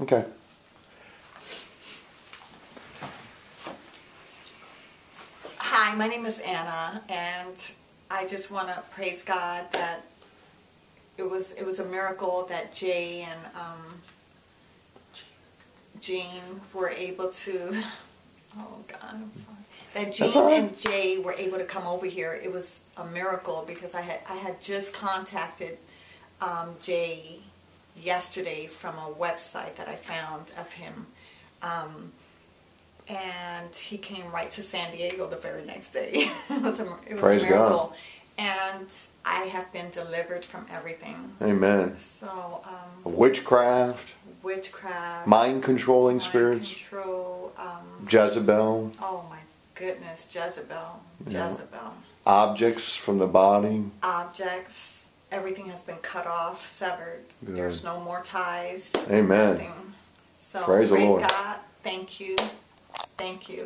Okay. Hi, my name is Anna, and I just want to praise God that it was it was a miracle that Jay and um, Jean were able to. Oh God, I'm sorry. That Jean right. and Jay were able to come over here. It was a miracle because I had I had just contacted um, Jay yesterday from a website that I found of him. Um, and he came right to San Diego the very next day. it was a, it was Praise a God. miracle. And I have been delivered from everything. Amen. So, um, Witchcraft, witchcraft, mind controlling mind spirits, control, um, Jezebel, oh my goodness, Jezebel, Yeah. Jezebel. objects from the body. Objects, everything has been cut off, severed. Good. There's no more ties. Amen. Nothing. So, Praise the Lord. God. Thank you. Thank you.